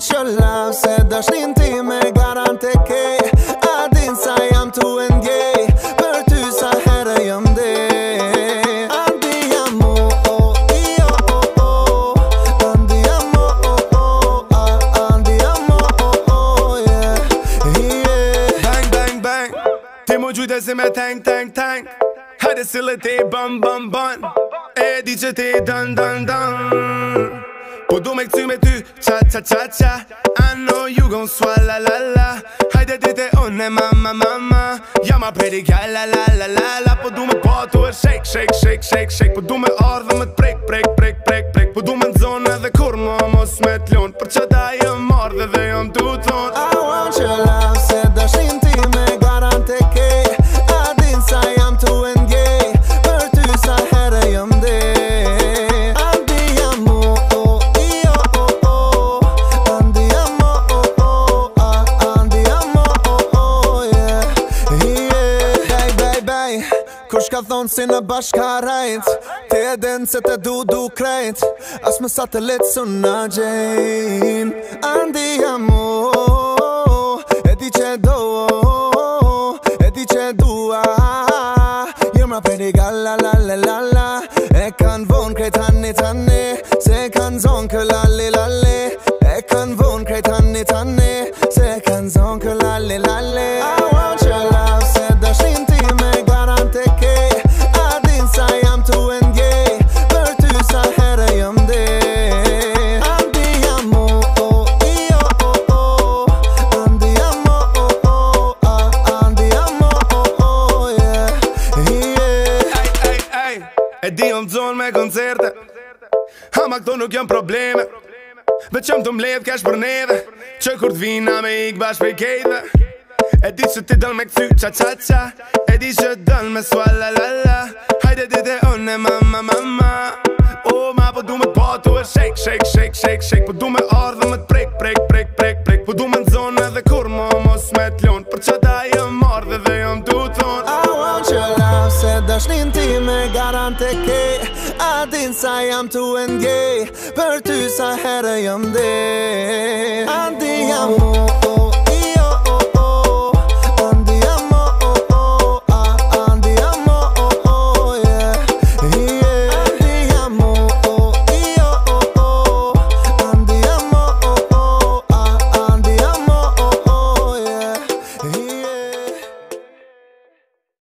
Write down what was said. moment your love Se dashnin ti me garante ke A din sa jam tu e ndjej Për ty sa herë jam dhe Andi jam o o i e, o o o Andi jam o o yeah, yeah. Bang bang bang Ti mu gjujte si me tang tang tang Hajde sile bum, bam bam bam E eh, di që ti dan dan dan Po du me këcu me ty, qa qa qa qa I know you gon swa la la la Hajde tete te one mama mama Ja ma peri gja la la la la la Po du me po tu e shake shake shake shake shake Po du me ardhe me t'prek prek prek prek prek Po du me zonë edhe kur mo mos me t'lon Për qa Kush ka thonë si në bashka rajnë Ti e denë se të du du krejnë As më sa të letë su në gjenë Andi jam u E di që do E di që dua Jë më peri gala la la la la E kanë vonë krej tani tani Se kanë zonë kë lali lali E kanë vonë krej tani tani Se kanë zonë kë lali lali zonë me koncerte Ama këto nuk jam probleme Dhe që më të mledh kesh për neve Që kur t'vina me ik bashkë pej kejve E di që ti dëll me këthy qa qa qa E di që dal me sua la la la Hajde dhe dhe one mama mama O oh, ma po du me t'pa tu e shake shake shake shake shake Po du me ardhe me t'prek prek prek prek prek Po du me në zonë edhe kur mo mos me t'lonë Për që da jam do shlni inte na garante ke i din sai i am to end gay ty sa her i am